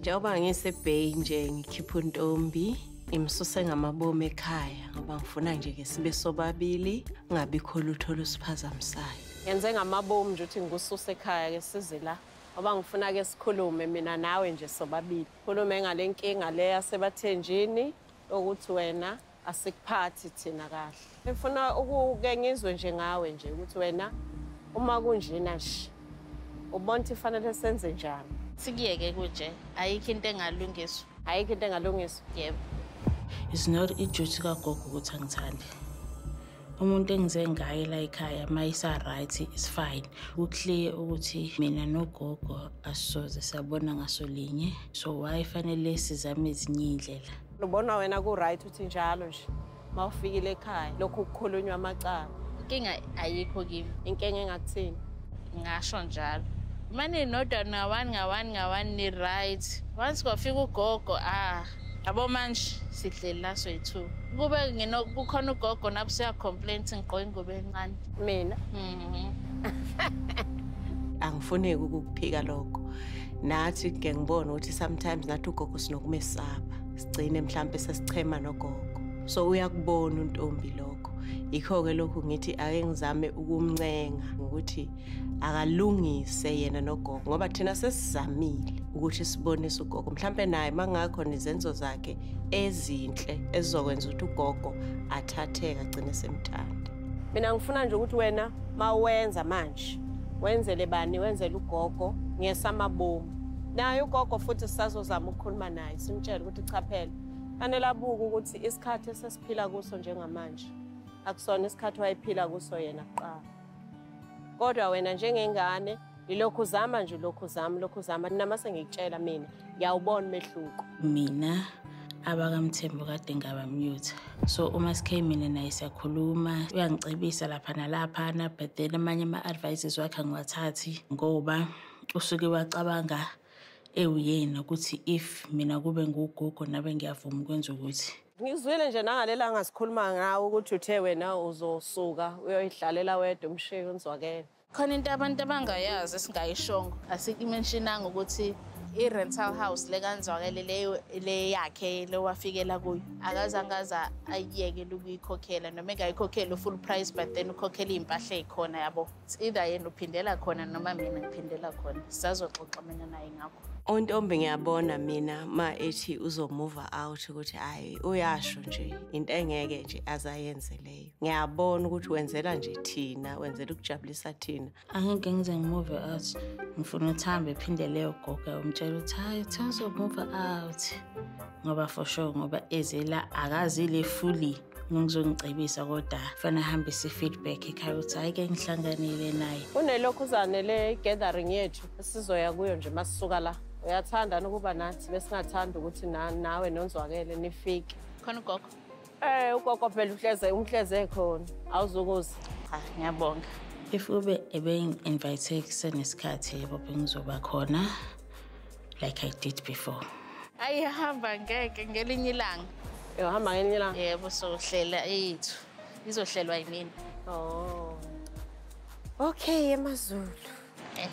njengoba ngisebheyi nje ngikhipha untombi imsuse ngamabomu ekhaya ngoba ngifuna nje-ke sibe sobabili kungabikho lutho olusiphazamisayo ngenze ngamabomu nje ukuthi ngikususe ekhaya-ke size la. Ngoba ngifuna-ke sikhulume mina nawe nje sobabili. Khulume ngale nkinga le yasebathenjini ukuthi wena asikuphathi thina kahle. Ngifuna ukuke ngizwe nje ngawe nje ukuthi wena uma kunjena nje ubona ukuthi fanele senze njani? Sikuyeke kunje ayikho into engalungiswa ayikho into engalungiswa yebo It's not iduty kagogo ukuthi angithande. Umuntu engize ngaye la ekhaya mayisa right is fine. Ukclear ukuthi mina nogogo asisoze sabona ngaso linye. So why fanele sizame ezinye indlela? ubona wena ku-right ukuthi njalo nje uma ufikile ekhaya lokhu kukhulunywa amacala inkinga ayikho kimi inkinga engakuthini ngasho njalo mane nodwa ngawani ngawani ngawani ni-right once kwafika ugogo ah yabo manje sihleli la soyi-two kube kukhona ugogo napo siyacomplain ukuthi ngigqoke ingubo encane. Mina? Mhm. angifuneki ukukuphika lokho. Nathi ke ngibona ukuthi sometimes nathi ugogo sinokumesaba sigcine mhlawumbe sesichema nogogo. So uyakubona untombi lokho. Yikho-ke lokhu ngithi ake ngizame ukumncenga ngokuthi akalungise yena nogogo ngoba thina sesizamile ukuthi sibonise ugogo mhlawumbe naye uma ngakhona izenzo zakhe ezinhle ezizokwenza ukuthi ugogo athatheke agcine semthanda mina ngifuna nje ukuthi wena ma wenza manje wenzele bani? Wenzele ugogo ngesamabomu. Naye ugogo futhi sisazozama ukukhuluma naye simtshele ukuthi cha phela. Fanele abuke ukuthi isikhathi esesiphila kuso njengamanje akusona isikhathi wayephila kuso yena kuqala. Kodwa wena njengengane yilokhu uzama nje lokhu uzama lokhu uzama. Nama sengikutshela mina ngiyawubona umehluko. Mina abakamthembu kade ngabamute. So uma sikhe mina naye siyakhuluma uyangicebisa lapha nalaphana but then amanye ama-advices wakhe angiwathathi ngoba usuke wacabanga ewuyena ukuthi if mina kube ngugogo nabe ngiyavuma ukwenza ukuthi. Ngizwile nje nangalela ngasikhuluma ngawo ukuthi uthe wena uzosuka uyoyidlalela wedwa umshike unzwakele. Khona into abantu abangayazi esingayishongo asikimentionanga ukuthi i-rental house lekanzwakele leyo le yakhe lewafikela kuyo. Akazange aza ayiyekele ukuyikhokhela noma engayikhokheli u-full price but then ukhokhela iy'mpahla ey'khona yabo. It's either yena uphindela khona noma mina ngiphindela khona. Sisazoxoxa mina naye ngakho. Untombi ngiyabona mina ma ethi uzomove out ukuthi hayi uyasho nje into engeke nje azayenze leyo ngiyabona ukuthi wenzela nje thina wenzela ukujabulisa thina. Angeke ngize ngimove out. Ngifuna ukuthi hambe ephinde leyo gogo umtshela ukuthi hayi thi uzomove out. Ngoba for sure ngoba ezela akazile fully ngizongicebisa kodwa fanele ahambise i-feedback ekhaya ukuthi hhayi ke ngihlanganile naye. Kunelokhuzane le-gathering yethu esizoya kuyo nje uma sisuka la. Uyathanda nokuba nathi? Besingathanda ukuthi na- nawe nonzwakele nifike. Khona ugogo. Um ugogo phela uhleze umhleze khona awuzukuza cha ngiyabonga. If ube ebe-invite kusenesikhathi yebo bengizoba khona. Like i did before. Ayihamba ngeke ngelinye ilanga. Yohamba ngelinye langa yebo sohlela yethu. Izohlelwa yimina oh. Okay emazulu. Eh,